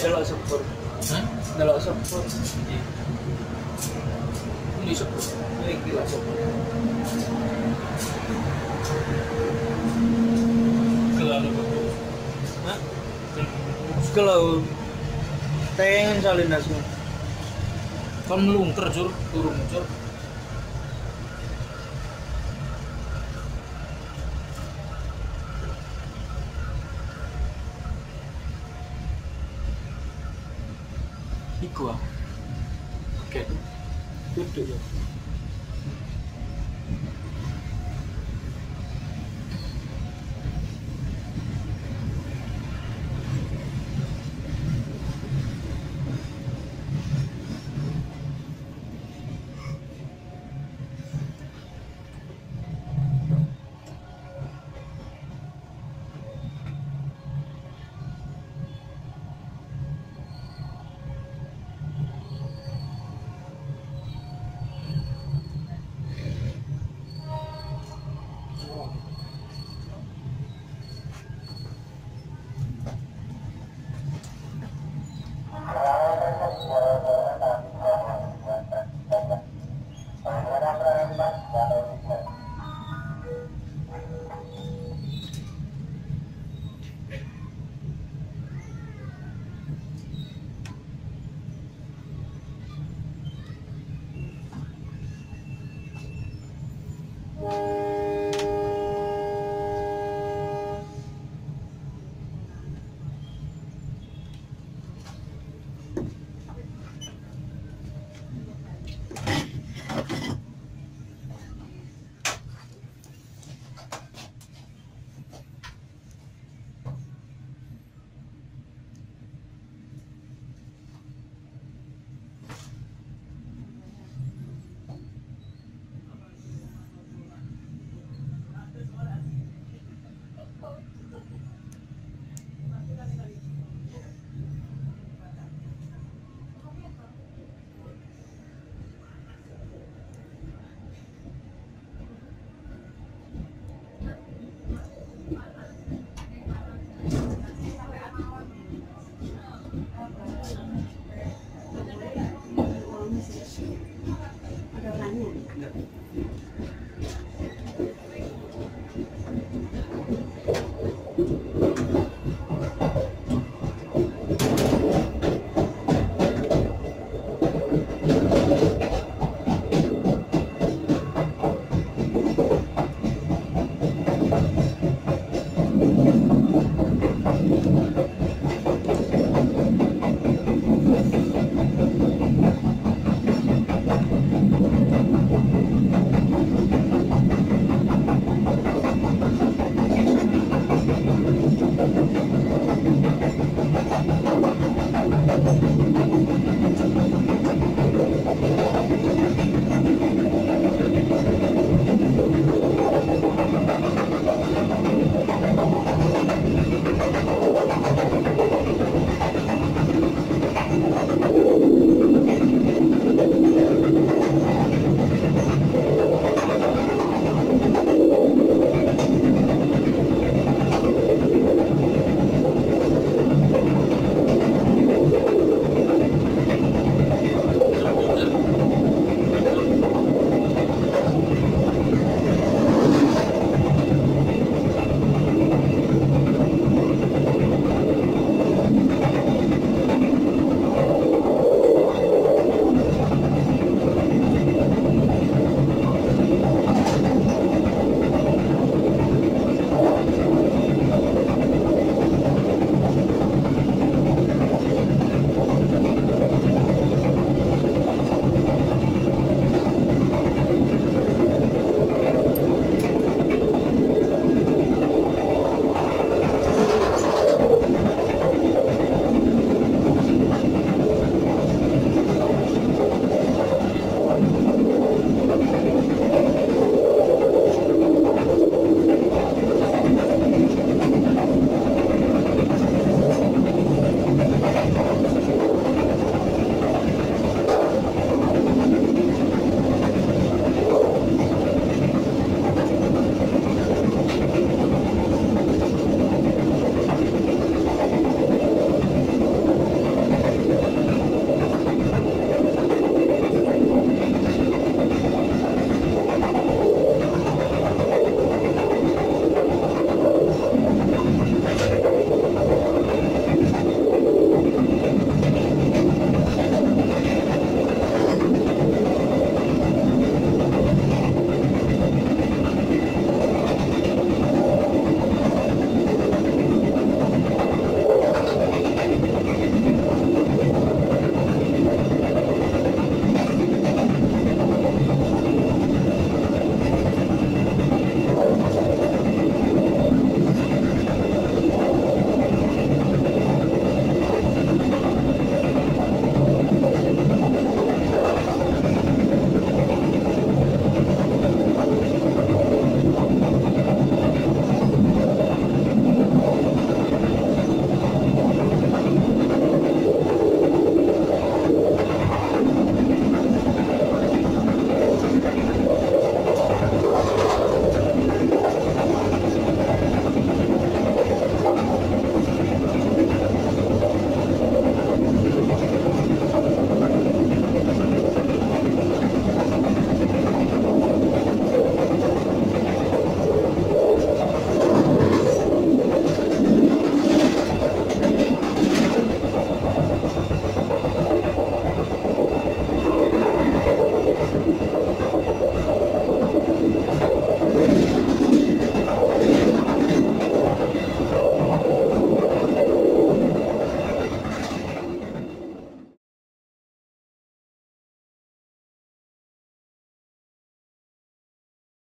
Delok sepur. Hah? Delok sepur. Ini sok. Iki lah sepur. Hah? Kalau tengen salinas Kan melungker cur, turun 行くわ。OK。グッドよ。